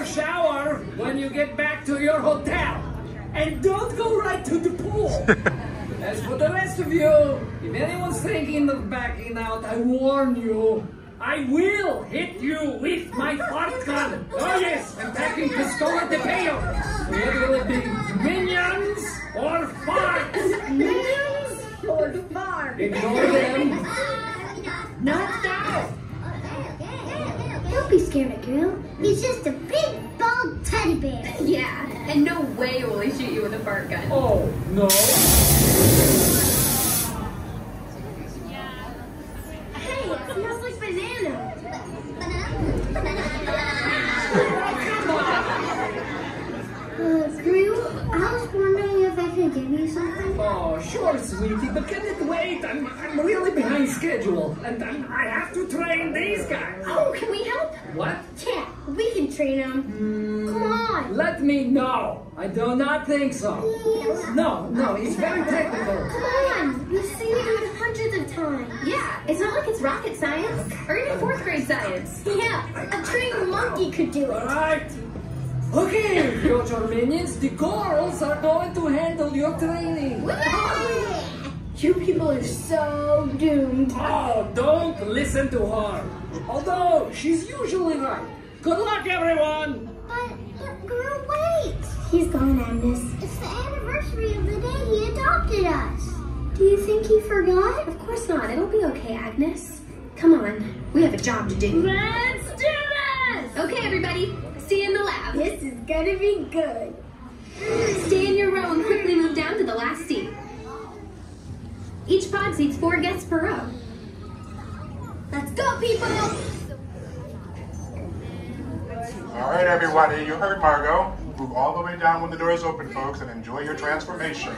your shower when you get back to your hotel. And don't go right to the pool. As for the rest of you, if anyone's thinking of backing out, I warn you, I will hit you with my fart gun. Oh yes, I'm packing Pistola de Peo. Whether will it be minions or farts? Minions or farm? Ignore them. Don't be girl. He's just a big, bald teddy bear. Yeah, and no way will he shoot you with a fart gun. Oh, no. Hey, it smells like banana. Uh, Gru, I was wondering if I could give you something. Oh, sure, sweetie, but can it wait? I'm, I'm really behind schedule, and I'm, I have to train these guys. Oh, can we help? What? Yeah, we can train him. Hmm. Come on. Let me know. I do not think so. No, no, it's very technical. Come on. We've seen you do it hundreds of times. Yeah, it's not like it's rocket science or even fourth grade science. Yeah, a trained monkey could do it. All right. Okay, future minions, the girls are going to handle your training. You people are so doomed. Oh, don't listen to her. Although she's usually right. Good luck, everyone. But, but Gru, wait. He's gone, Agnes. It's the anniversary of the day he adopted us. Do you think he forgot? Of course not. It'll be okay, Agnes. Come on, we have a job to do. Let's do this! Okay, everybody, see you in the lab. This is gonna be good. Stay in your row and quickly move down to the last seat. Each pod seats four guests per row. Let's go, people! All right, everybody, you heard Margo. Move all the way down when the doors open, folks, and enjoy your transformation.